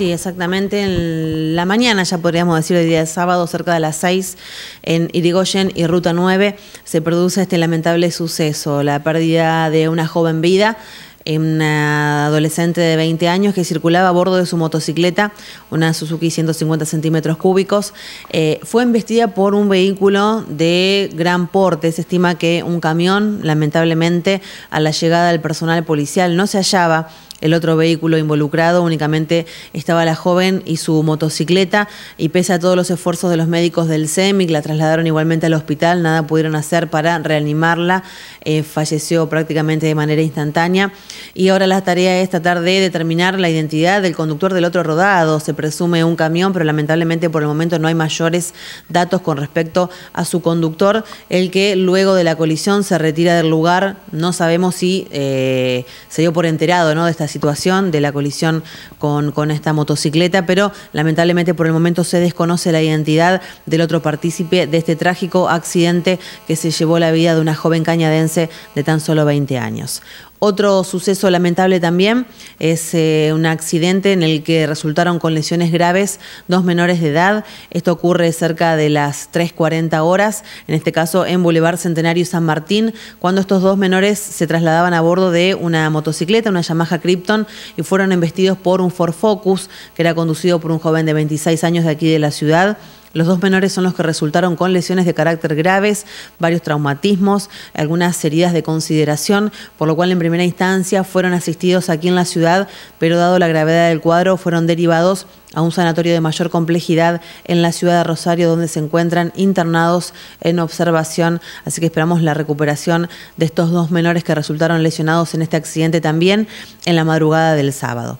Sí, exactamente. En la mañana, ya podríamos decir, el día de sábado, cerca de las 6, en Irigoyen y Ruta 9, se produce este lamentable suceso, la pérdida de una joven vida una adolescente de 20 años que circulaba a bordo de su motocicleta, una Suzuki 150 centímetros cúbicos. Eh, fue embestida por un vehículo de gran porte. Se estima que un camión, lamentablemente, a la llegada del personal policial no se hallaba el otro vehículo involucrado, únicamente estaba la joven y su motocicleta y pese a todos los esfuerzos de los médicos del CEMIC, la trasladaron igualmente al hospital, nada pudieron hacer para reanimarla, eh, falleció prácticamente de manera instantánea. Y ahora la tarea es tratar de determinar la identidad del conductor del otro rodado, se presume un camión, pero lamentablemente por el momento no hay mayores datos con respecto a su conductor, el que luego de la colisión se retira del lugar, no sabemos si eh, se dio por enterado ¿no? de esta situación de la colisión con, esta motocicleta, pero lamentablemente por el momento se desconoce la identidad del otro partícipe de este trágico accidente que se llevó la vida de una joven cañadense de tan solo 20 años. Otro suceso lamentable también es eh, un accidente en el que resultaron con lesiones graves dos menores de edad. Esto ocurre cerca de las 3.40 horas, en este caso en Boulevard Centenario San Martín, cuando estos dos menores se trasladaban a bordo de una motocicleta, una Yamaha Krypton, y fueron embestidos por un Ford Focus que era conducido por un joven de 26 años de aquí de la ciudad. Los dos menores son los que resultaron con lesiones de carácter graves, varios traumatismos, algunas heridas de consideración, por lo cual en primera instancia fueron asistidos aquí en la ciudad, pero dado la gravedad del cuadro fueron derivados a un sanatorio de mayor complejidad en la ciudad de Rosario, donde se encuentran internados en observación. Así que esperamos la recuperación de estos dos menores que resultaron lesionados en este accidente también en la madrugada del sábado.